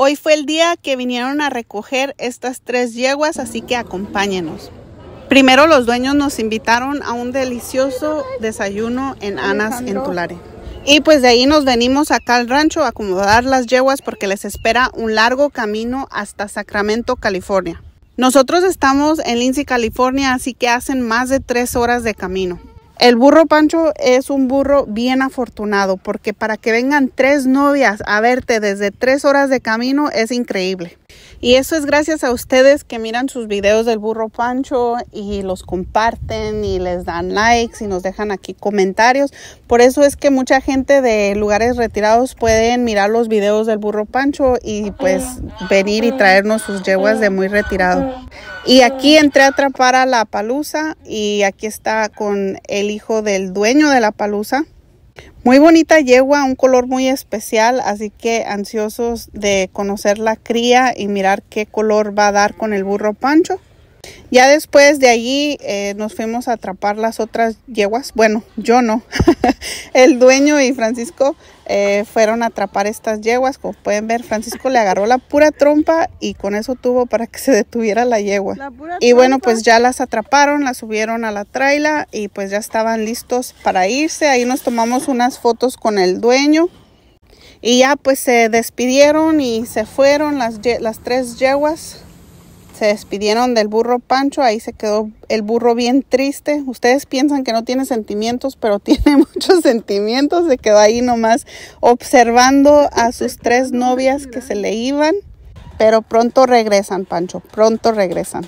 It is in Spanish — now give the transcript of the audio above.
Hoy fue el día que vinieron a recoger estas tres yeguas, así que acompáñenos. Primero los dueños nos invitaron a un delicioso desayuno en Anas, en Tulare. Y pues de ahí nos venimos acá al rancho a acomodar las yeguas porque les espera un largo camino hasta Sacramento, California. Nosotros estamos en Lindsay, California, así que hacen más de tres horas de camino. El burro Pancho es un burro bien afortunado porque para que vengan tres novias a verte desde tres horas de camino es increíble. Y eso es gracias a ustedes que miran sus videos del burro Pancho y los comparten y les dan likes y nos dejan aquí comentarios. Por eso es que mucha gente de lugares retirados pueden mirar los videos del burro Pancho y pues venir y traernos sus yeguas de muy retirado. Y aquí entré a atrapar a la palusa y aquí está con el hijo del dueño de la palusa. Muy bonita yegua, un color muy especial, así que ansiosos de conocer la cría y mirar qué color va a dar con el burro Pancho. Ya después de allí eh, nos fuimos a atrapar las otras yeguas. Bueno, yo no. el dueño y Francisco eh, fueron a atrapar estas yeguas. Como pueden ver, Francisco le agarró la pura trompa y con eso tuvo para que se detuviera la yegua. y bueno, pues ya las atraparon, las subieron a la traila y pues ya estaban listos para irse. Ahí nos tomamos unas fotos con el dueño. Y ya pues se despidieron y se fueron las, las tres yeguas se despidieron del burro Pancho, ahí se quedó el burro bien triste. Ustedes piensan que no tiene sentimientos, pero tiene muchos sentimientos. Se quedó ahí nomás observando a sus tres novias que se le iban. Pero pronto regresan, Pancho, pronto regresan.